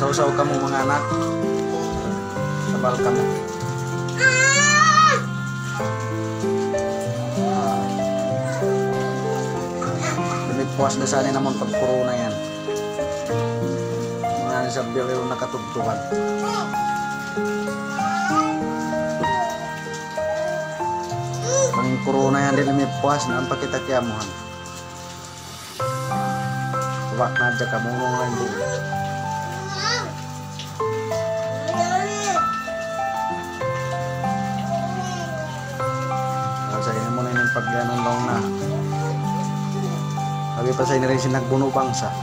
Sausaw kamu mga anak. Kamu. Demi puas na sana naman pag corona yan. Mga sa bilil nakatugtugan. Pang corona yan din puas na ang pakitakyamuhan. Wak na dyan din. pag yan ang na. Sabi pa sa inyo rin sinagbunubang sa.